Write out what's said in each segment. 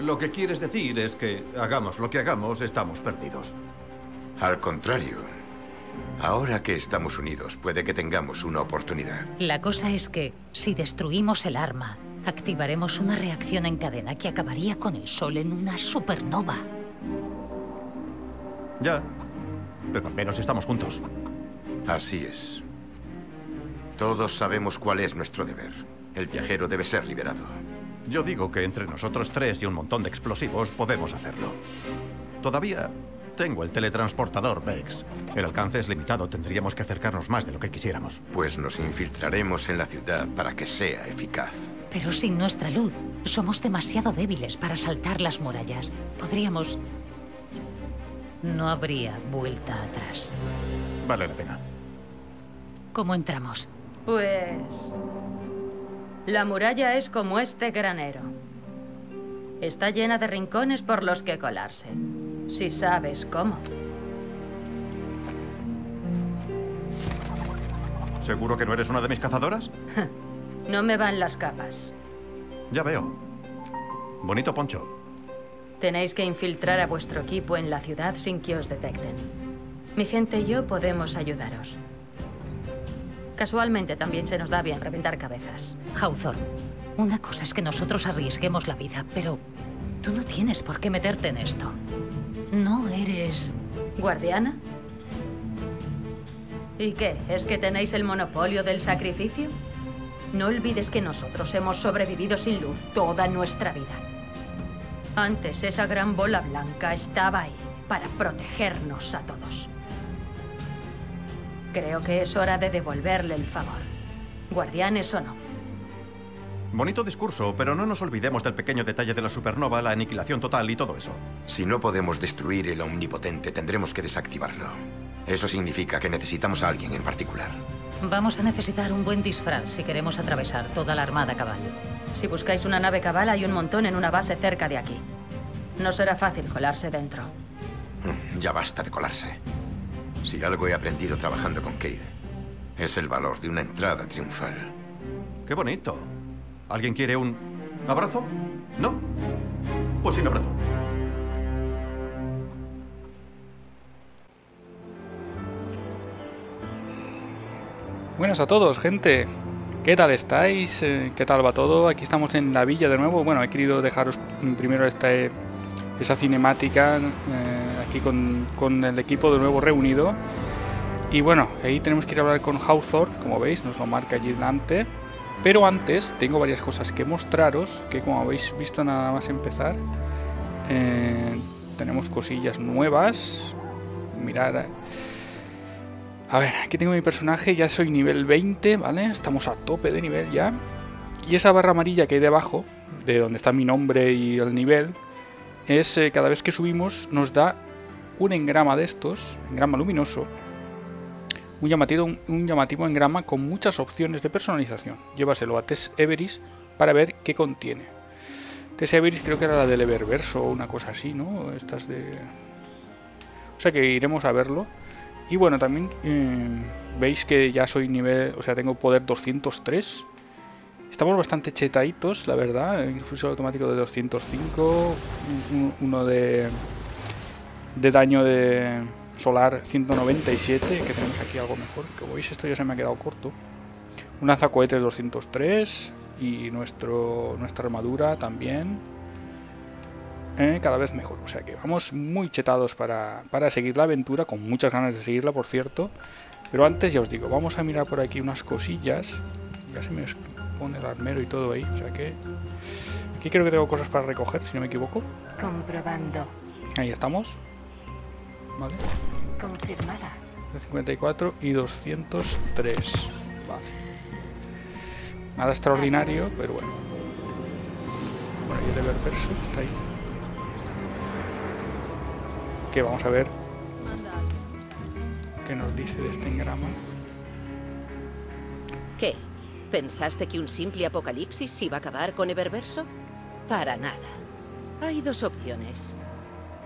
Lo que quieres decir es que hagamos lo que hagamos, estamos perdidos. Al contrario. Ahora que estamos unidos, puede que tengamos una oportunidad. La cosa es que, si destruimos el arma, activaremos una reacción en cadena que acabaría con el Sol en una supernova. Ya. Pero al menos estamos juntos. Así es. Todos sabemos cuál es nuestro deber. El viajero debe ser liberado. Yo digo que entre nosotros tres y un montón de explosivos podemos hacerlo. Todavía tengo el teletransportador Vex. El alcance es limitado, tendríamos que acercarnos más de lo que quisiéramos. Pues nos infiltraremos en la ciudad para que sea eficaz. Pero sin nuestra luz, somos demasiado débiles para saltar las murallas. Podríamos... No habría vuelta atrás. Vale la pena. ¿Cómo entramos? Pues... La muralla es como este granero. Está llena de rincones por los que colarse. Si sabes cómo. ¿Seguro que no eres una de mis cazadoras? no me van las capas. Ya veo. Bonito poncho. Tenéis que infiltrar a vuestro equipo en la ciudad sin que os detecten. Mi gente y yo podemos ayudaros. Casualmente también se nos da bien reventar cabezas. Hawthorne, una cosa es que nosotros arriesguemos la vida, pero tú no tienes por qué meterte en esto. No eres... ¿Guardiana? ¿Y qué? ¿Es que tenéis el monopolio del sacrificio? No olvides que nosotros hemos sobrevivido sin luz toda nuestra vida. Antes esa gran bola blanca estaba ahí para protegernos a todos. Creo que es hora de devolverle el favor. Guardianes o no. Bonito discurso, pero no nos olvidemos del pequeño detalle de la supernova, la aniquilación total y todo eso. Si no podemos destruir el omnipotente, tendremos que desactivarlo. Eso significa que necesitamos a alguien en particular. Vamos a necesitar un buen disfraz si queremos atravesar toda la armada cabal. Si buscáis una nave cabal, hay un montón en una base cerca de aquí. No será fácil colarse dentro. Ya basta de colarse. Si algo he aprendido trabajando con Cade, es el valor de una entrada triunfal. ¡Qué bonito! ¿Alguien quiere un abrazo? ¿No? Pues sin abrazo. Buenas a todos, gente. ¿Qué tal estáis? Eh, ¿Qué tal va todo? Aquí estamos en la villa de nuevo. Bueno, he querido dejaros primero esta, esa cinemática eh, aquí con, el equipo de nuevo reunido. Y bueno, ahí tenemos que ir a hablar con Hawthorne, como veis, nos lo marca allí delante. Pero antes tengo varias cosas que mostraros, que como habéis visto nada más empezar, eh, tenemos cosillas nuevas. Mirad. Eh. A ver, aquí tengo mi personaje, ya soy nivel 20, ¿vale? Estamos a tope de nivel ya. Y esa barra amarilla que hay debajo, de donde está mi nombre y el nivel, es eh, cada vez que subimos nos da un engrama de estos, engrama luminoso, un llamativo, un llamativo engrama con muchas opciones de personalización. Llévaselo a Tess Everis para ver qué contiene. Tess Everis creo que era la del Eververso o una cosa así, ¿no? Estas de... O sea que iremos a verlo. Y bueno, también eh, veis que ya soy nivel, o sea, tengo poder 203. Estamos bastante chetaditos, la verdad. Infuso automático de 205, uno de de daño de solar 197, que tenemos aquí algo mejor. Como veis esto ya se me ha quedado corto. Un lanzacohetes 203 y nuestro, nuestra armadura también. Eh, cada vez mejor. O sea que vamos muy chetados para, para seguir la aventura, con muchas ganas de seguirla, por cierto. Pero antes ya os digo, vamos a mirar por aquí unas cosillas. Ya se me pone el armero y todo ahí. O sea que... Aquí creo que tengo cosas para recoger, si no me equivoco. Comprobando. Ahí estamos. ¿vale? Confirmada. 54 y 203. Vale. Nada extraordinario, pero bueno. Bueno, y de ver verso está ahí. Que vamos a ver qué nos dice de este engrama. ¿Qué? ¿Pensaste que un simple apocalipsis iba a acabar con Eververso? Para nada. Hay dos opciones.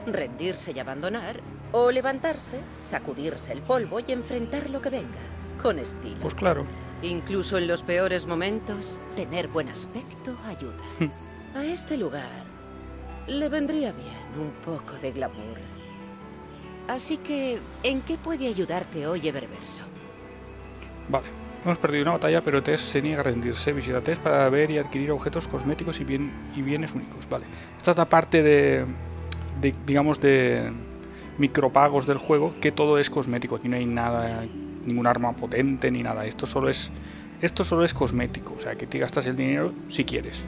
Rendirse y abandonar, o levantarse, sacudirse el polvo y enfrentar lo que venga, con estilo. Pues claro. Incluso en los peores momentos, tener buen aspecto ayuda. a este lugar Le vendría bien un poco de glamour. Así que, ¿en qué puede ayudarte hoy Eververso? Vale. Hemos perdido una batalla, pero Tess se niega a rendirse. Visita Tess para ver y adquirir objetos cosméticos y, bien, y bienes únicos. Vale. Esta es la parte de, digamos, de micropagos del juego, que todo es cosmético. Aquí no hay nada, ningún arma potente ni nada. Esto solo es, esto solo es cosmético. O sea, que te gastas el dinero si quieres.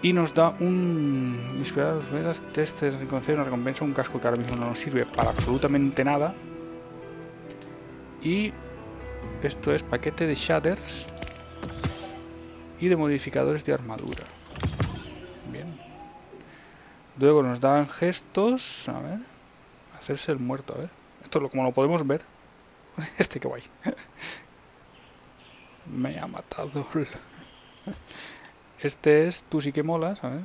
Y nos da un... Inspirado los metas, test de reconocer una recompensa, un casco que ahora mismo no nos sirve para absolutamente nada. Y esto es paquete de shaders y de modificadores de armadura. Bien. Luego nos dan gestos. A ver. Hacerse el muerto, a ver. Esto es lo, como lo podemos ver. Este que guay. Me ha matado. Este es tú sí que molas, a ver.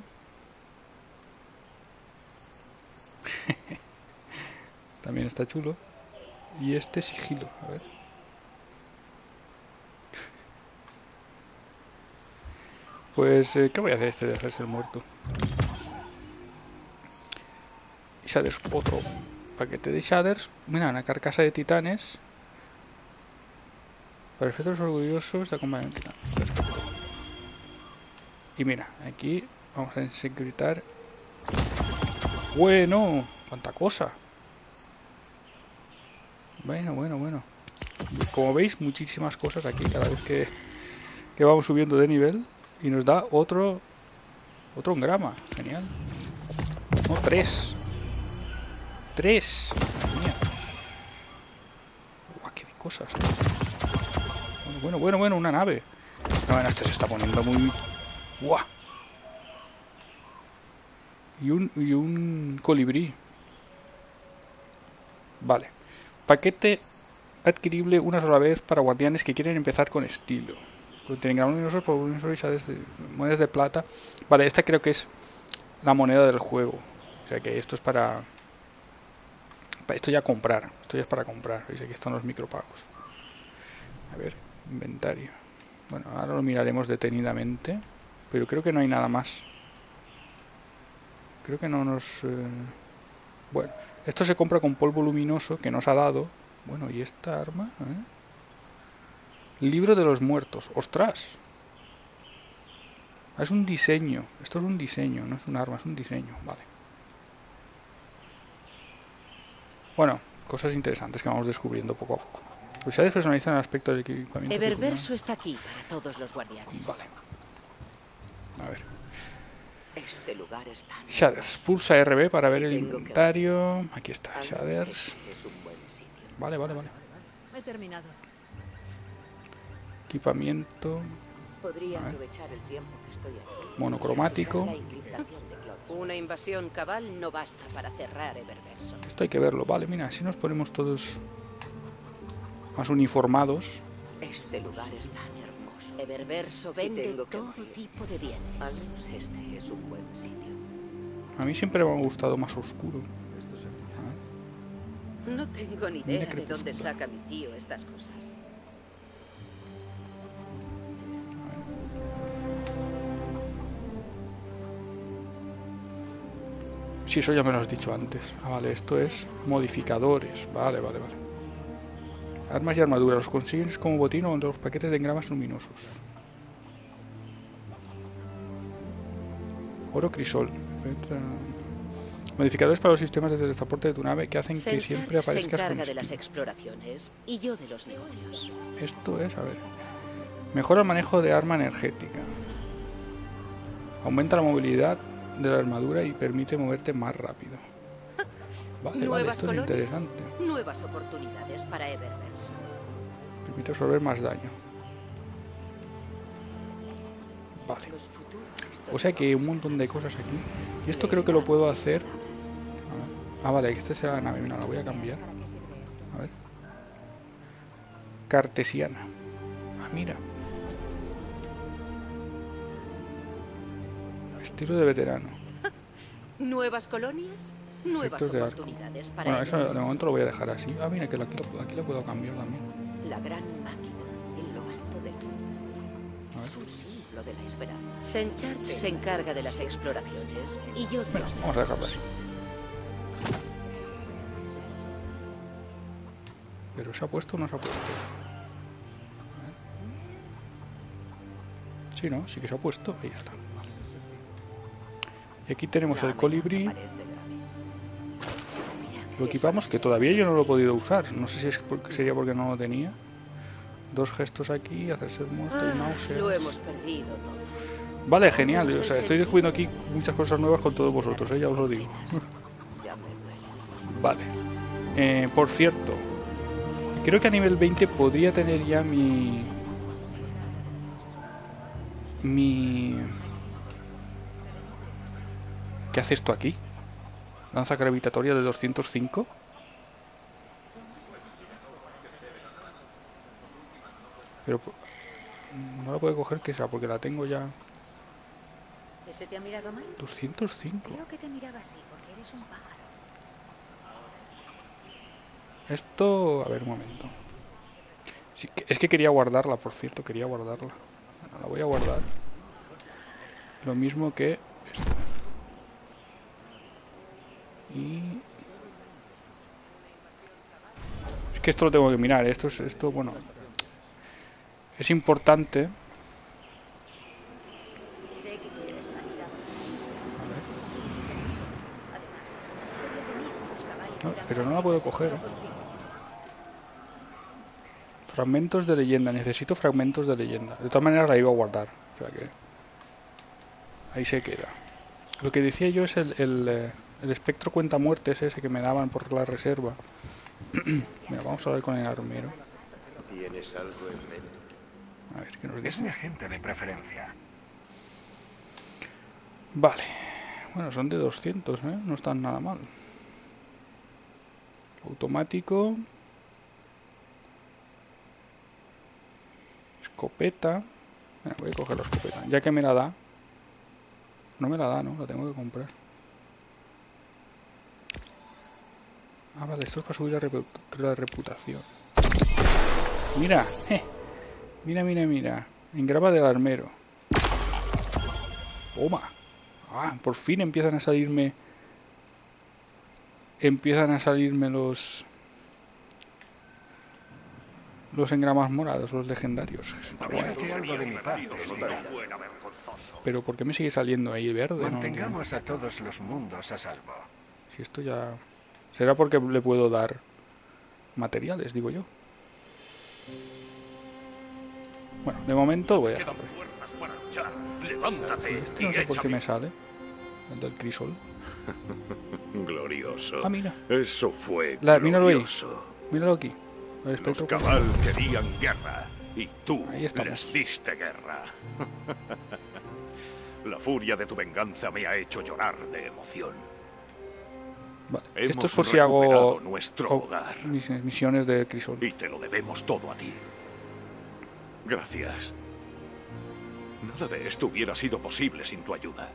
También está chulo. Y este sigilo, a ver. Pues, eh, ¿qué voy a hacer este de hacerse el muerto? Shaders, otro paquete de shaders. Mira, una carcasa de titanes. Para efectos orgullosos de acompañamiento. Perfecto. Y mira, aquí vamos a secretar. Bueno, cuánta cosa. Bueno, bueno, bueno. Como veis, muchísimas cosas aquí cada vez que, que vamos subiendo de nivel. Y nos da otro otro engrama. Genial. No, tres. Tres. Uah, qué de cosas. Bueno, bueno, bueno, bueno, una nave. No, bueno, este se está poniendo muy... ¡Guau! Y un, y un colibrí. Vale. Paquete adquirible una sola vez para guardianes que quieren empezar con estilo. Tienen gran luminosos por luminosos y monedas de plata. Vale, esta creo que es la moneda del juego. O sea que esto es para... esto ya comprar. Esto ya es para comprar. Aquí están los micropagos. A ver, inventario. Bueno, ahora lo miraremos detenidamente. Pero creo que no hay nada más. Creo que no nos... Eh... Bueno, esto se compra con polvo luminoso que nos ha dado. Bueno, ¿y esta arma? ¿Eh? Libro de los muertos. ¡Ostras! Es un diseño. Esto es un diseño, no es un arma, es un diseño. Vale. Bueno, cosas interesantes que vamos descubriendo poco a poco. Pues ya personalizan el aspecto del equipamiento. Eververso está aquí para todos los guardianes. Vale. A ver. Este lugar es tan Shaders. Pulsa RB para ver el inventario. Aquí está, Shaders. Vale, vale, vale. He terminado. Equipamiento. Podría A ver. aprovechar el tiempo que estoy aquí. Monocromático. La encriptación de Clovis. Una invasión cabal no basta para cerrar Eververso. Esto hay que verlo. Vale, mira, así nos ponemos todos más uniformados. Este lugar es tan hermoso. Eververso Si vende tengo que todo morir. tipo de Al bienes. menos este es un buen sitio. A mí siempre me ha gustado más oscuro. No tengo ni idea de dónde saca mi tío estas cosas. Sí, eso ya me lo has dicho antes. Ah, vale, esto es modificadores. Vale, vale, vale. Armas y armaduras. Los consigues como botín o entre los paquetes de engramas luminosos. Oro crisol. Modificadores para los sistemas de transporte de tu nave que hacen que siempre se aparezcas con encarga de las exploraciones y yo de los negocios. Esto es, a ver. Mejora el manejo de arma energética. Aumenta la movilidad de la armadura y permite moverte más rápido. Vale, vale, esto es interesante. nuevas oportunidades para Eververso. Permite absorber más daño. Vale. O sea que hay un montón de cosas aquí. Y esto creo que lo puedo hacer. Ah, vale, esta será la nave. Mira, la voy a cambiar. A ver. Cartesiana. Ah, mira. Estilo de veterano. Nuevas colonias, nuevas Efectos de arco. oportunidades para Bueno, eso de momento lo voy a dejar así. Ah, mira, que aquí lo, aquí lo puedo cambiar también. La gran máquina en lo alto del mundo. A ver. Es un símbolo de la esperanza. Zencharch se encarga de las exploraciones y yo de Bueno, vamos a dejarlo así. ¿Pero se ha puesto o no se ha puesto? Sí, ¿no? Sí que se ha puesto. Ahí está. Y aquí tenemos el colibrí. Lo equipamos, que todavía yo no lo he podido usar. No sé si es porque, sería porque no lo tenía. Dos gestos aquí, hacerse el muerto y Ah, náuseas. lo hemos perdido todo. Vale, genial. O sea, estoy descubriendo aquí muchas cosas nuevas con todos vosotros, ¿eh? ya os lo digo. Vale. Eh, por cierto, creo que a nivel 20 podría tener ya mi... Mi... ¿Qué hace esto aquí? Lanza gravitatoria de 205. Pero... No la puedo coger, que será? Porque la tengo ya... ¿Ese te ha mirado mal? 205. Creo que te miraba así porque eres un pájaro. Esto, a ver un momento. Sí, es que quería guardarla, por cierto, quería guardarla. Bueno, la voy a guardar. Lo mismo que esto. Y es esto lo tengo que mirar. Esto es esto, bueno, es importante. Pero no la puedo coger. ¿eh? Fragmentos de leyenda. Necesito fragmentos de leyenda. De todas maneras la iba a guardar. O sea que... Ahí se queda. Lo que decía yo es el, el, eh, el espectro cuenta muertes ese que me daban por la reserva. Mira, vamos a ver con el armero. ¿Tienes algo en mente? A ver qué nos Es dice. mi agente de preferencia. Vale. Bueno, son de 200, ¿eh? No están nada mal. Automático. Escopeta. Mira, voy a coger la escopeta. Ya que me la da. No me la da, ¿no? La tengo que comprar. Ah, vale, esto es para subir la, repu- la reputación. Mira, eh. Mira, mira, mira. Engrava del armero. Toma. Ah, por fin empiezan a salirme. Empiezan a salirme los. Los engramas morados, los legendarios. Pero ¿por qué me sigue saliendo ahí verde? No. Mantengamos a todos los mundos a salvo. Si esto ya. Será porque le puedo dar materiales, digo yo. Bueno, de momento voy a dejarlo. Levántate Este no sé por qué me sale. El del crisol. Glorioso. Ah, mira. Eso fue La- míralo ahí. Míralo aquí. El Los espectro cabal querían guerra y tú Ahí estamos. les diste guerra. La furia de tu venganza me ha hecho llorar de emoción. Vale, Esto es por si hago nuestro hogar. mis misiones de crisol. Y te lo debemos todo a ti. Gracias. Nada de esto hubiera sido posible sin tu ayuda.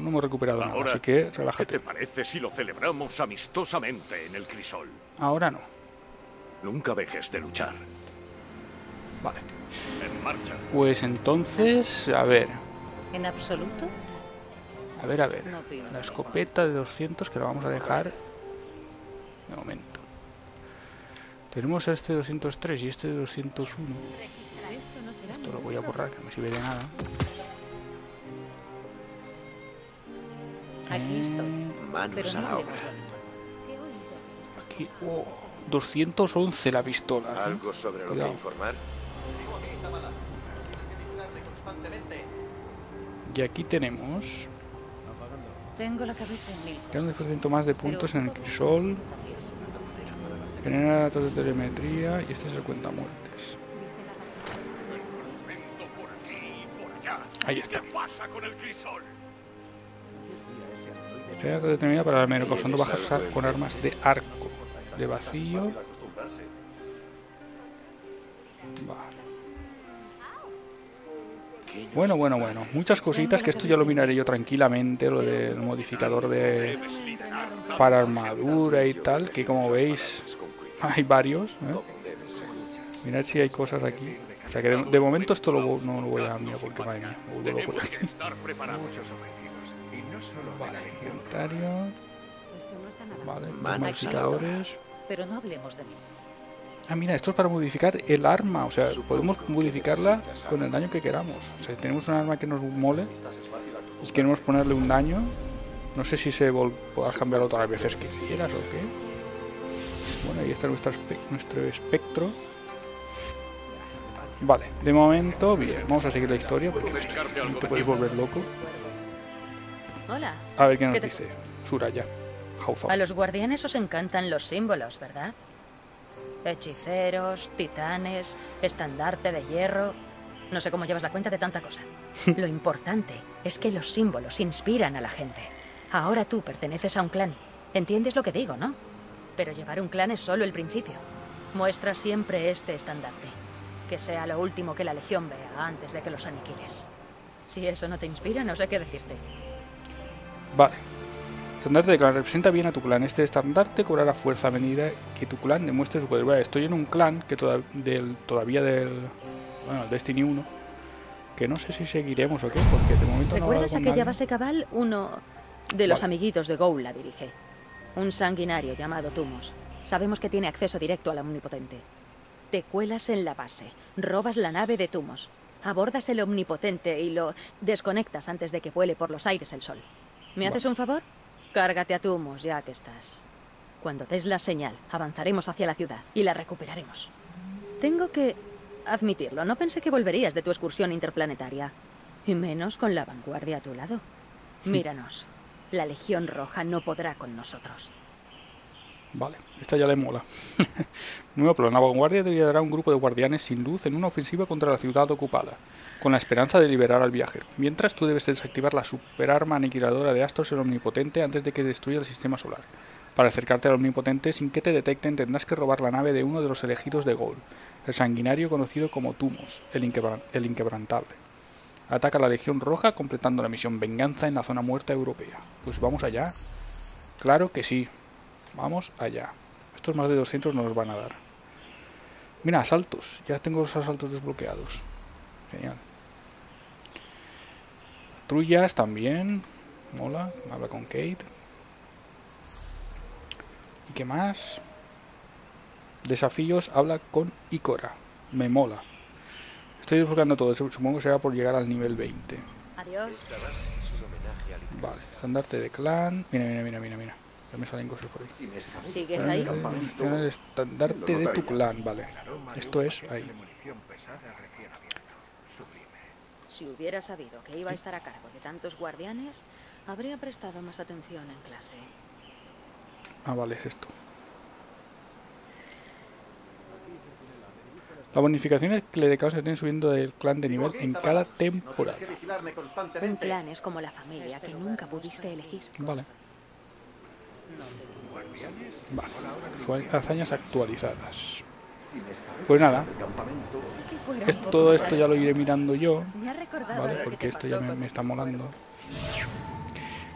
No hemos recuperado nada, Ahora, así que ¿qué relájate. te parece si lo celebramos amistosamente en el crisol? Ahora no. Nunca dejes de luchar. Vale. En marcha. Pues entonces, a ver, ¿En absoluto? A ver, a ver. La escopeta de 200 que la vamos a dejar de momento. Tenemos este 203 y este de 201. Esto lo voy a borrar, que no me sirve de nada. Aquí estoy. Manos a la obra. Aquí, oh, 211 la pistola. ¿eh? ¿Algo sobre lo que informar? Y aquí tenemos Tengo la cabeza en mil cosas. 10% más de puntos en el crisol. Genera datos de telemetría y este es el cuenta muertes. Ahí está. ¿Qué pasa con el crisol? Genera datos de telemetría para el almero, causando bajas con armas de arco. De vacío. Bueno, bueno, bueno. Muchas cositas que esto ya lo miraré yo tranquilamente. Lo del modificador de para armadura y tal. Que como veis hay varios. ¿eh? Mirad si hay cosas aquí. O sea que de, de momento esto lo, no lo voy a mirar porque madre mía, de Vale, inventario, vale, modificadores. Pero no hablemos de mí. Ah, mira, esto es para modificar el arma, o sea, podemos modificarla con el daño que queramos. O sea, tenemos un arma que nos mole y queremos ponerle un daño, no sé si se cambiarlo todas las veces que quieras o qué. Bueno, ahí está nuestro, espe- nuestro espectro. Vale, de momento, bien, vamos a seguir la historia porque esto- te puedes volver loco. Hola. A ver qué nos ¿Qué te- dice Suraya. A los guardianes os encantan los símbolos, ¿verdad? Hechiceros, titanes, estandarte de hierro. No sé cómo llevas la cuenta de tanta cosa. Lo importante es que los símbolos inspiran a la gente. Ahora tú perteneces a un clan. ¿Entiendes lo que digo, no? Pero llevar un clan es solo el principio. Muestra siempre este estandarte. Que sea lo último que la Legión vea antes de que los aniquiles. Si eso no te inspira, no sé qué decirte. Vale. Estandarte de clan representa bien a tu clan. Este estandarte cobrará fuerza a medida que tu clan demuestre su poder. Vale, estoy en un clan que toda- del, todavía del. Bueno, el Destiny 1. Que no sé si seguiremos o qué, porque de momento no ¿Recuerdas con aquella nadie. base cabal? Uno de los Vale. amiguitos de Goul la dirige. Un sanguinario llamado Tumos. Sabemos que tiene acceso directo a la Omnipotente. Te cuelas en la base, robas la nave de Tumos, abordas el Omnipotente y lo desconectas antes de que vuele por los aires el sol. ¿Me haces un favor? Cárgate a Tumos ya que estás. Cuando des la señal, avanzaremos hacia la ciudad y la recuperaremos. Tengo que admitirlo, no pensé que volverías de tu excursión interplanetaria. Y menos con la vanguardia a tu lado. Míranos. La Legión Roja no podrá con nosotros. Vale, esta ya le mola. Nuevo plan. La vanguardia liderará un grupo de guardianes sin luz en una ofensiva contra la ciudad ocupada, con la esperanza de liberar al viajero. Mientras tú debes desactivar la superarma aniquiladora de Astros el Omnipotente antes de que destruya el sistema solar. Para acercarte al Omnipotente sin que te detecten tendrás que robar la nave de uno de los elegidos de Gol, el sanguinario conocido como Tumos, el, inquebra- el inquebrantable. Ataca a la Legión Roja completando la misión Venganza en la zona muerta europea. Pues vamos allá. Claro que sí. Vamos allá. Estos más de 200 nos los van a dar. Mira, asaltos. Ya tengo los asaltos desbloqueados. Genial. Patrullas también. Mola. Habla con Kate. ¿Y qué más? Desafíos. Habla con Ikora. Me mola. Estoy desbloqueando todo. Supongo que será por llegar al nivel 20. Adiós. Vale. Estandarte de clan. Mira, mira, mira, mira, mira. Ya me salen cosas por ahí. ¿Sigues ahí? Selecciona el estandarte de tu clan, vale. Esto es ahí. Si hubiera sabido que iba a estar a cargo de tantos guardianes, habría prestado más atención en clase. Ah, vale, es esto. Las bonificaciones que le de se tienen subiendo del clan de nivel en cada temporada. Un clan es como la familia que nunca pudiste elegir. Vale. Vale. Hazañas actualizadas. Pues nada, Sí que fuera es- un poco todo esto ya lo iré mirando yo, ¿vale? Porque esto ya me, está molando.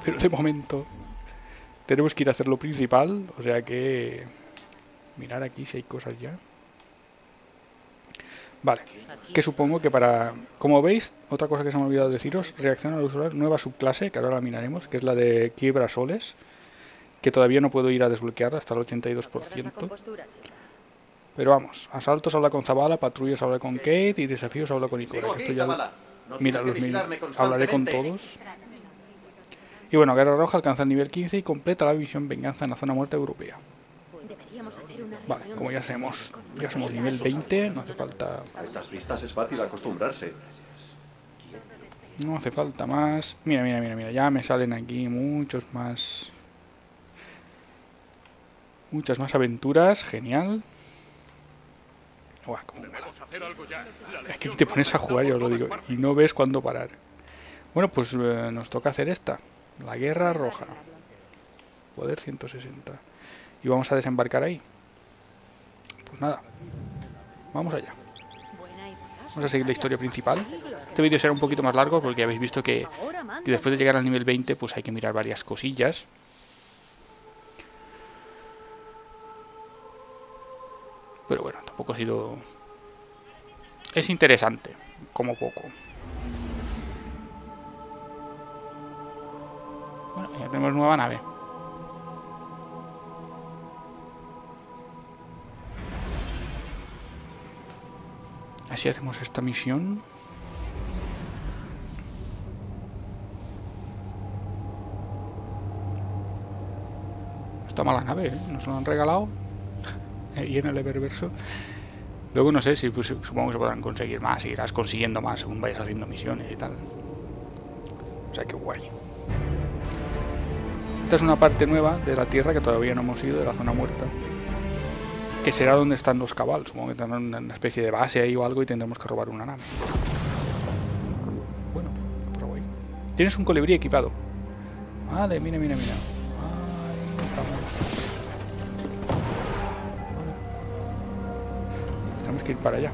Pero de momento tenemos que ir a hacer lo principal, o sea que mirar aquí si hay cosas ya. Vale, que supongo que para... Como veis, otra cosa que se me ha olvidado deciros, reacciona al usuario, nueva subclase, que ahora la miraremos, que es la de quiebra soles, que todavía no puedo ir a desbloquear hasta el Pierdas la 82%. compostura, chica. Pero vamos, asaltos habla con Zabala, patrullas habla con Kate y desafíos habla con Ikora. que Esto ya, mira, los mi- hablaré con todos. Y bueno, Guerra Roja alcanza el nivel 15 y completa la misión Venganza en la zona muerta europea. Vale, como ya somos, ya somos nivel 20, no hace falta, A estas vistas es fácil acostumbrarse. no hace falta más. Mira, mira, mira, mira, ya me salen aquí muchos más, muchas más aventuras, genial. La Es que te pones a jugar, os lo digo, y no ves cuándo parar. Bueno, pues eh, nos toca hacer esta, la Guerra Roja. Poder 160. Y vamos a desembarcar ahí. Pues nada, vamos allá. Vamos a seguir la historia principal. Este vídeo será un poquito más largo porque habéis visto que, que después de llegar al nivel 20 pues hay que mirar varias cosillas. Pero bueno, tampoco ha sido es interesante, como poco. Bueno, ya tenemos nueva nave. Así hacemos esta misión. Está mala nave, ¿eh? Nos lo han regalado. Y en el Eververso. Luego no sé si pues, supongo que se podrán conseguir más, irás consiguiendo más según vayas haciendo misiones y tal. O sea que guay. Esta es una parte nueva de la Tierra que todavía no hemos ido, de la zona muerta. Que será donde están los cabal. Supongo que tendrán una especie de base ahí o algo y tendremos que robar una nave. Bueno, pero voy. Tienes un colibrí equipado. Vale, mira, mira, mira. Ahí estamos. Que ir para allá.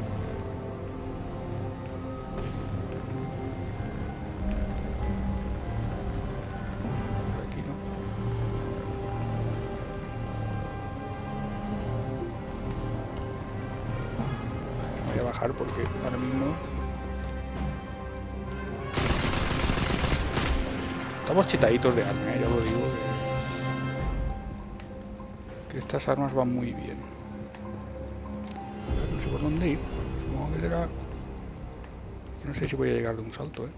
Porque ahora mismo... Estamos chitaditos de arma, ¿eh? ya lo digo. Que estas armas van muy bien. Dónde ir. Supongo que será... No sé si voy a llegar de un salto, ¿eh?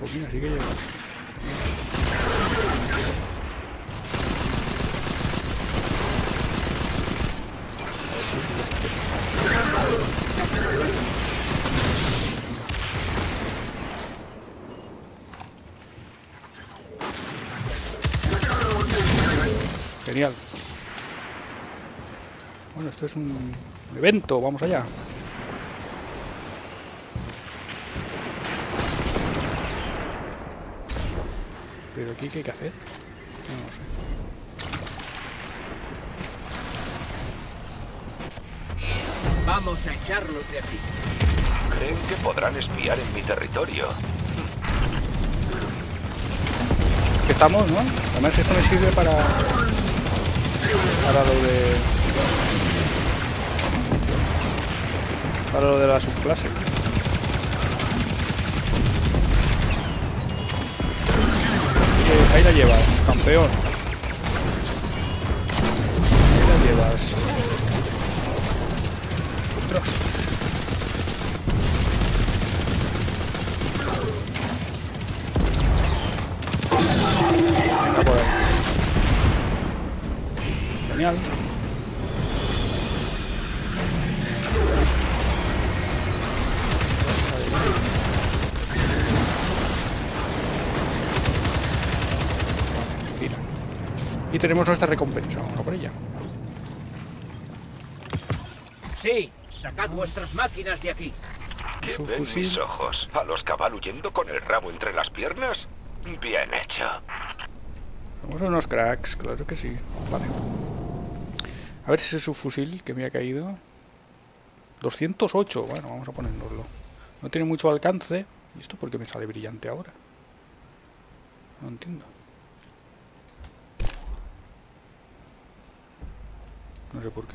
Pues mira, sí que llega. Genial. Bueno, esto es un evento, vamos allá. Pero aquí, ¿qué hay que hacer? No, lo sé. Vamos a echarlos de aquí. Creen que podrán espiar en mi territorio. que estamos, ¿no? Además esto me sirve para para lo de para lo de la subclase. Eh, ahí la llevas, campeón. Ahí la llevas. Ostras. Venga ahí. Genial. Y tenemos nuestra recompensa. Vamos a por ella. Sí, sacad vuestras máquinas de aquí. ¿Qué Su ven fusil. mis ojos? ¿A los cabal huyendo con el rabo entre las piernas? Bien hecho. Somos unos cracks, claro que sí. Vale. A ver si es su fusil que me ha caído. 208, bueno, vamos a ponérnoslo. No tiene mucho alcance. ¿Y esto por qué me sale brillante ahora? No entiendo. No sé por qué.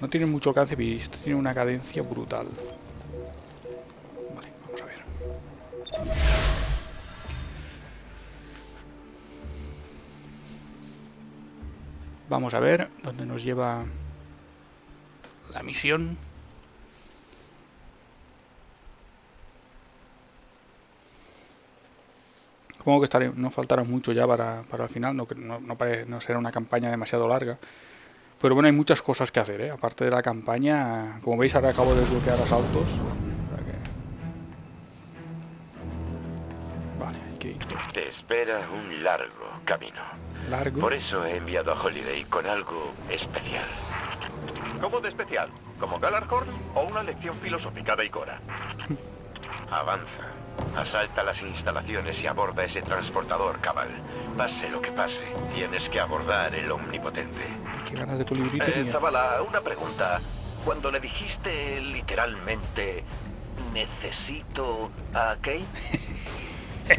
No tiene mucho alcance, pero esto tiene una cadencia brutal. Vale, vamos a ver. Vamos a ver dónde nos lleva la misión. Supongo que estaré, no faltará mucho ya para, para el final, no, que- no, no, pare- no será una campaña demasiado larga. Pero bueno, hay muchas cosas que hacer, ¿eh? aparte de la campaña. Como veis, ahora acabo de desbloquear asaltos. o sea que- Vale, hay que ir Te espera un largo camino. largo. Por eso he enviado a Holiday con algo especial. ¿Cómo de especial? ¿Como Galarhorn o una lección filosófica de Ikora? Avanza. Asalta las instalaciones y aborda ese transportador, Cabal. Pase lo que pase, tienes que abordar el omnipotente. Qué ganas de colibrí Eh, tenía. Zabala, una pregunta. Cuando le dijiste literalmente necesito a Kate,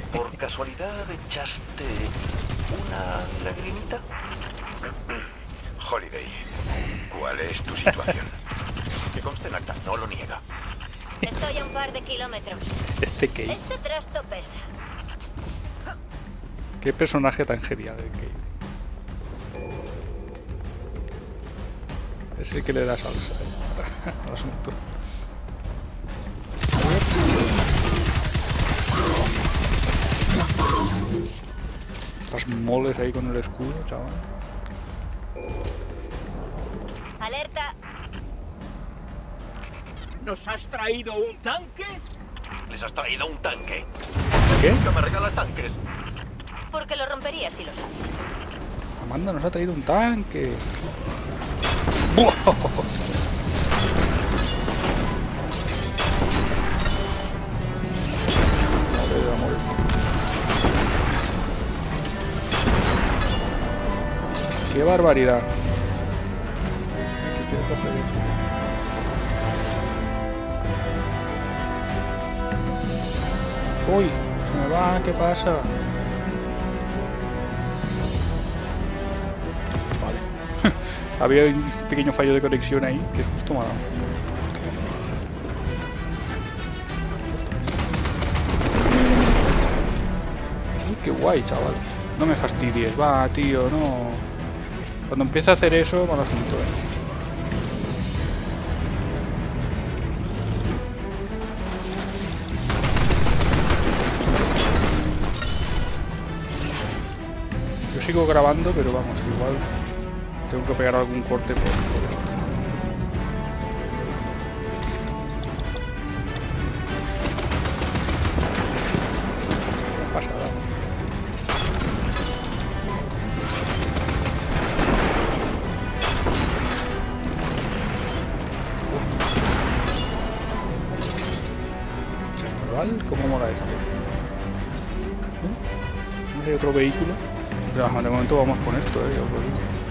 ¿por casualidad echaste ¿Una lagrimita? Holiday, ¿cuál es tu situación? Que conste en acta, no lo niega. Estoy a un par de kilómetros. Este Kate. Este trasto pesa. Qué personaje tan genial el Kate. Es el que le da salsa eh, al asunto. Estas moles ahí con el escudo, chaval. Alerta. ¿Nos has traído un tanque? Les has traído un tanque. ¿Qué? ¿Que me regalas tanques? Porque lo rompería si lo sabes. Amanda nos ha traído un tanque. ¡Buah! ¡Qué barbaridad! ¿Qué ¡Uy! Se me va, ¿qué pasa? Vale. Había un pequeño fallo de conexión ahí, que justo me ha qué guay, chaval. No me fastidies, va, tío, no. Cuando empieza a hacer eso, mal asunto, eh. Sigo grabando, pero vamos, igual tengo que pegar algún corte por, por esto. No pasa nada. Chaval, ¿cómo mola esto? ¿Eh? No sé, otro vehículo. De momento vamos con esto, eh, ya os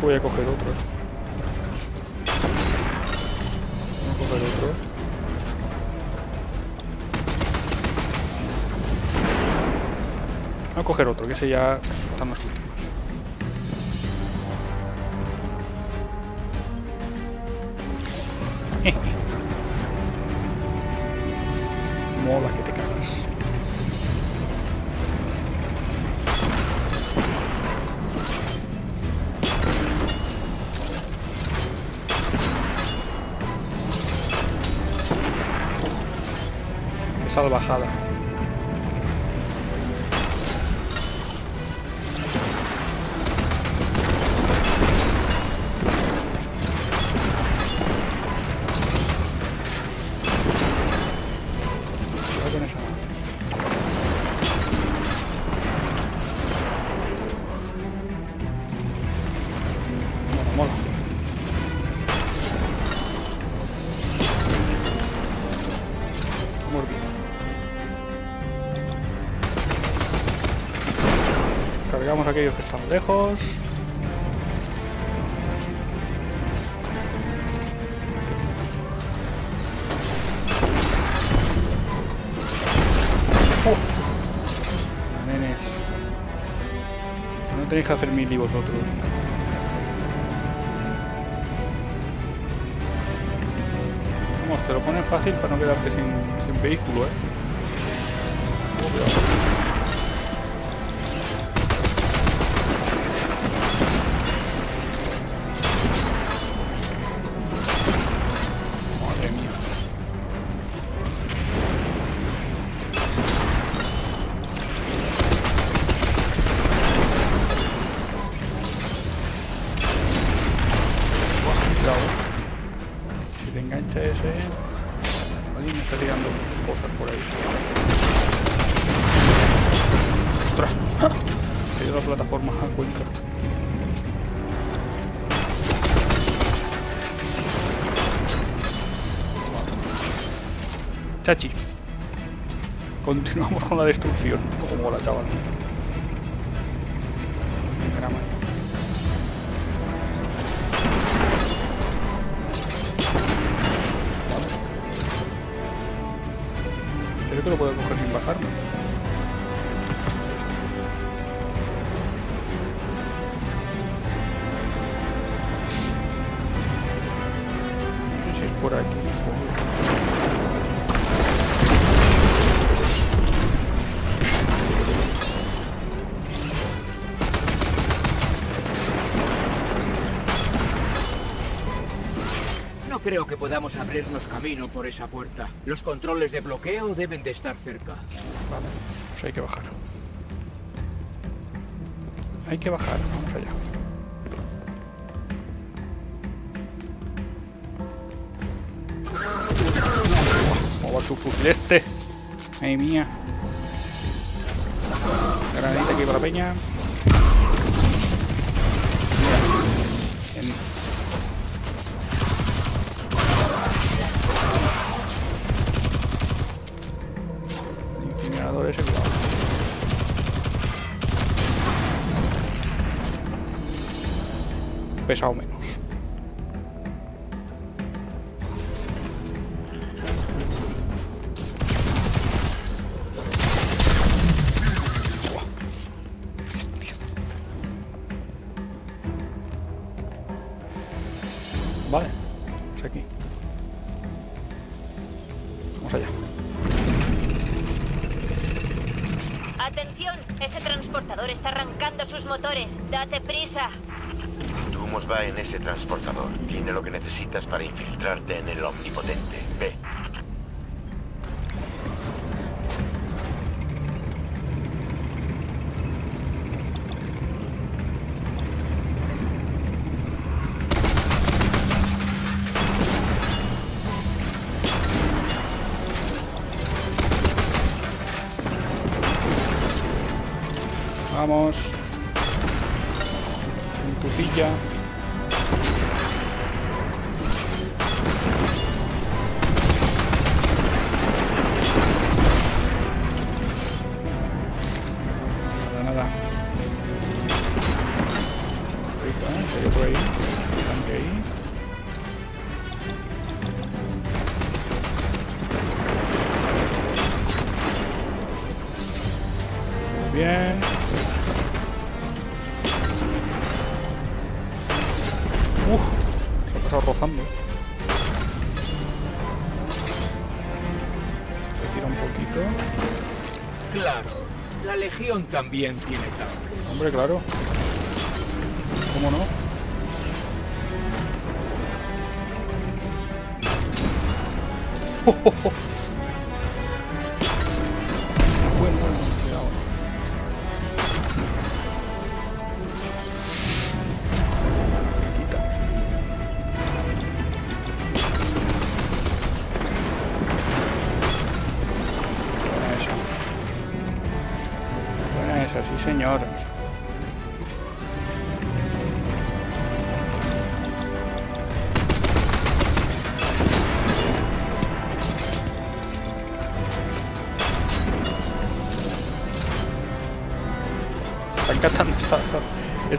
Voy a coger otro. Voy a coger otro. Voy a coger otro, que ese ya están los últimos. Tenéis que hacer mil y vosotros. Vamos, te lo ponen fácil para no quedarte sin, sin vehículo, ¿eh? Destrucción. Como la chaval. Creo que lo puedo coger sin bajarme. No sé si es por aquí. Creo que podamos abrirnos camino por esa puerta. Los controles de bloqueo deben de estar cerca. Vale, pues hay que bajar. Hay que bajar, vamos allá. ¿Cómo va su fusil este? Ay mía. Granadita aquí para la peña. Pesado menos. Vale, aquí. Vamos allá. Atención, ese transportador está arrancando sus motores. Date prisa. Tumos va en ese transportador. Tiene lo que necesitas para infiltrarte en el omnipotente. Ve. Vamos. También tiene tanques. Hombre, claro. ¿Cómo no?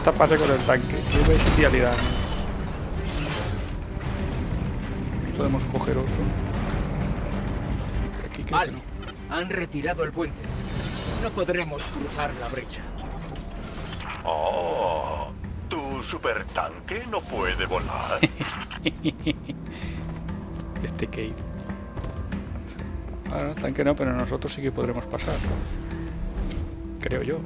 esta fase con el tanque. Qué bestialidad. Podemos coger otro. Aquí creo que Vale, no. han retirado el puente. No podremos cruzar la brecha. Oh, ¿tu supertanque no puede volar? este Kate. Ahora, el tanque no, pero nosotros sí que podremos pasar. Creo yo.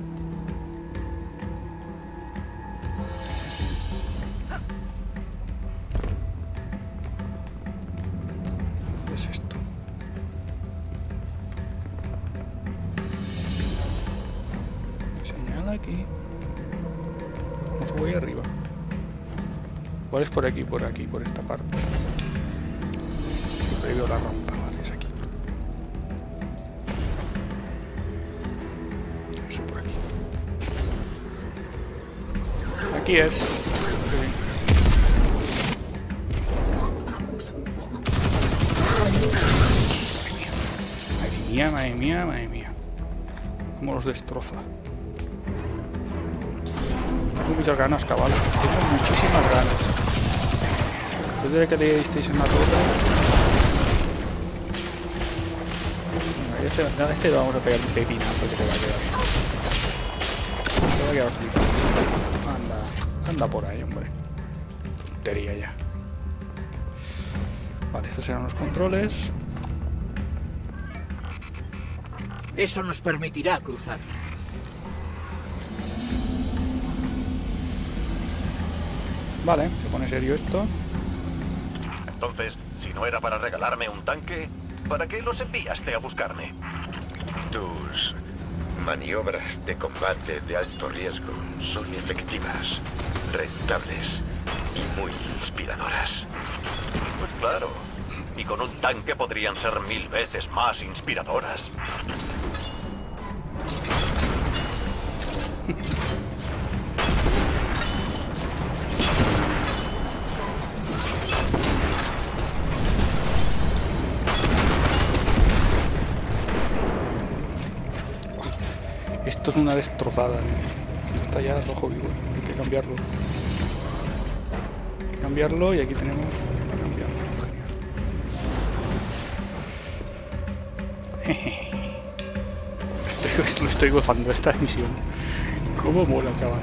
¿Cómo subo ahí arriba? ¿Cuál es por aquí, por aquí, por esta parte? Siempre veo la rampa, vale, es aquí. Eso por aquí. Aquí es. Madre mía, madre mía, madre mía. Cómo los destroza. Muchas ganas, caballos. Tengo muchísimas ganas. Después de que le disteis en la torre. Este, a este vamos a pegar un pepinazo que te va a quedar. Te va a quedar flipado. Anda, anda por ahí, hombre. Tontería ya. Vale, estos serán los controles. Eso nos permitirá cruzar. Vale, se pone serio esto. Entonces, si no era para regalarme un tanque, ¿para qué los enviaste a buscarme? Tus maniobras de combate de alto riesgo son efectivas, rentables y muy inspiradoras. Pues claro. Y con un tanque podrían ser mil veces más inspiradoras. Esto es una destrozada. ¿eh? Esto está ya rojo vivo. Hay que cambiarlo. Hay que cambiarlo y aquí tenemos para cambiarlo. Genial. Estoy, lo estoy gozando esta misión. Cómo mola, chaval.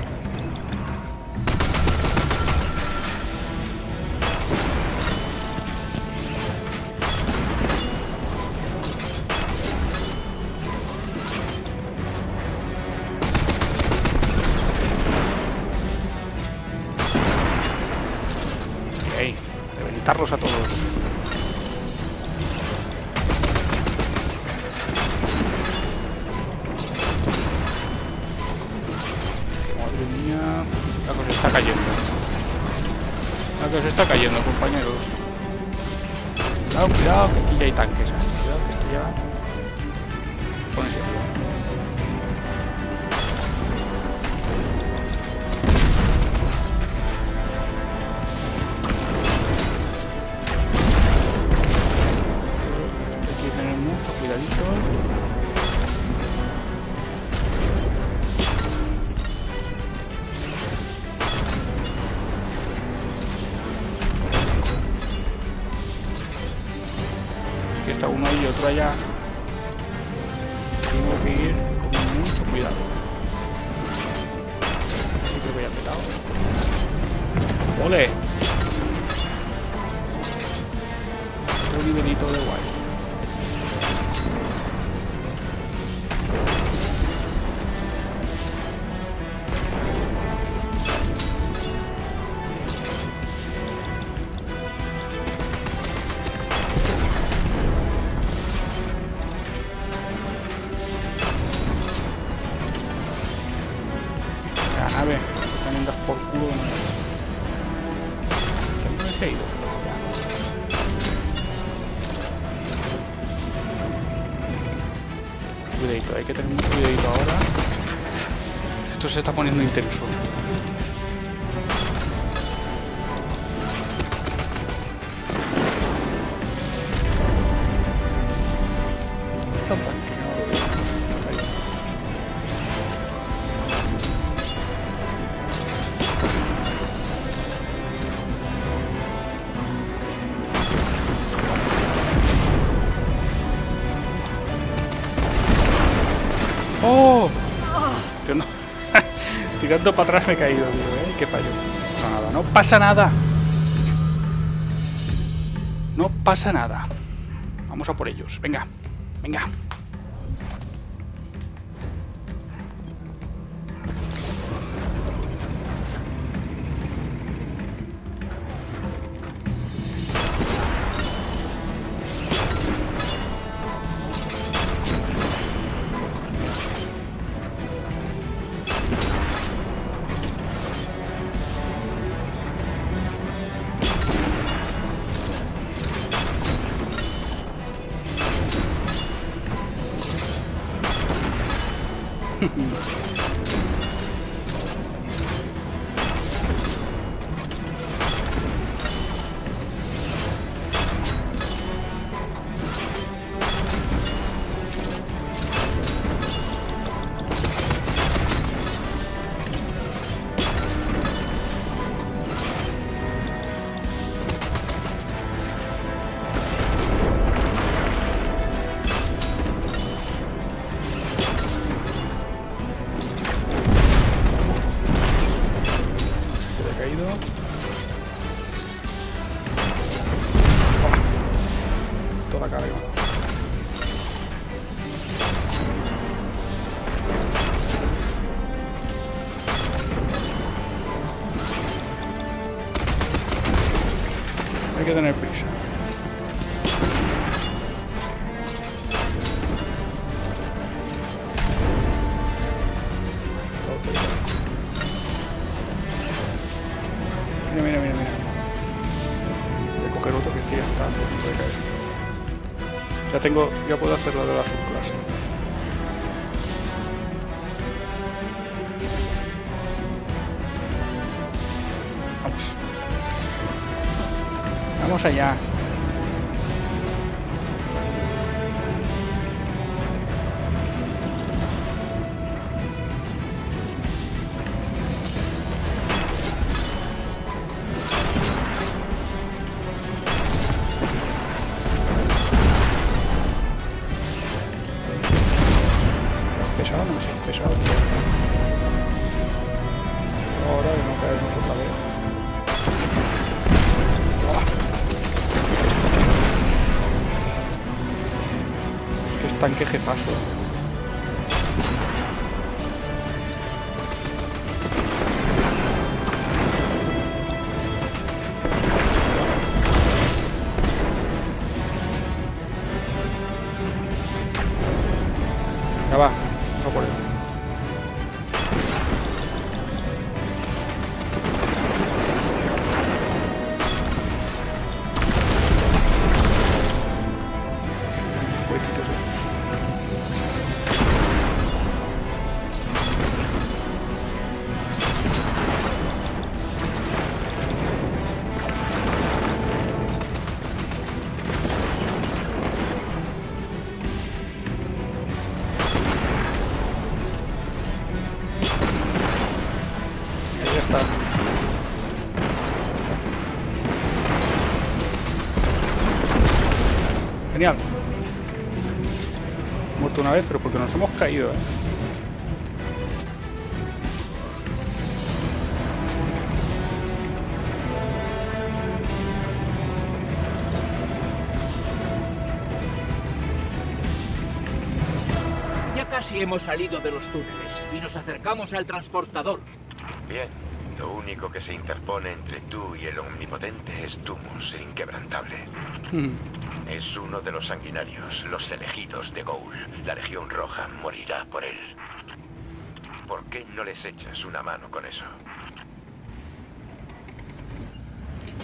Uno ahí y se está poniendo intenso. Tirando para atrás me he caído, tío, ¿eh? Qué fallo. No nada, no pasa nada. No pasa nada. Vamos a por ellos. Venga, venga. Ya puedo hacer lo de la Es que es tanque jefazo. Ya casi hemos salido de los túneles y nos acercamos al transportador. Único que se interpone entre tú y el omnipotente es Tumus, el inquebrantable. Es uno de los sanguinarios, los elegidos de Goul. La Legión Roja morirá por él. ¿Por qué no les echas una mano con eso?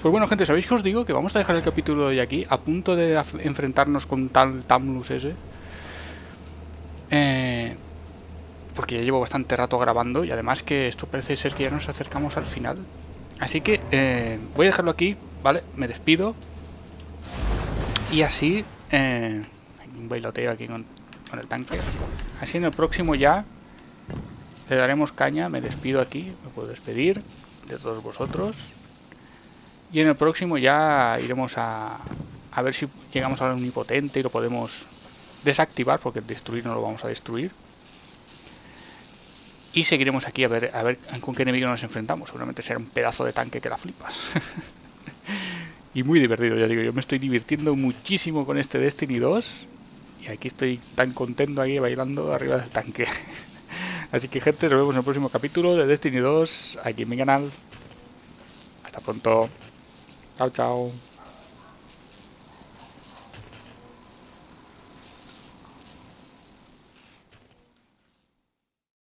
Pues bueno, gente, ¿sabéis que os digo? Que vamos a dejar el capítulo de hoy aquí, a punto de enfrentarnos con tal Tamlus ese. Eh, porque ya llevo bastante rato grabando y además que esto parece ser que ya nos acercamos al final. Así que eh, voy a dejarlo aquí, ¿vale? Me despido. Y así... Eh, un bailoteo aquí con, con el tanque. Así en el próximo ya le daremos caña. Me despido aquí, me puedo despedir de todos vosotros. Y en el próximo ya iremos a, a ver si llegamos al omnipotente y lo podemos desactivar, porque destruir no lo vamos a destruir. Y seguiremos aquí a ver, a ver con qué enemigo nos enfrentamos. Seguramente será un pedazo de tanque que la flipas. y muy divertido, ya digo, yo me estoy divirtiendo muchísimo con este Destiny 2. Y aquí estoy tan contento ahí bailando arriba del tanque. Así que gente, nos vemos en el próximo capítulo de Destiny 2 aquí en mi canal. Hasta pronto. Chao, chao.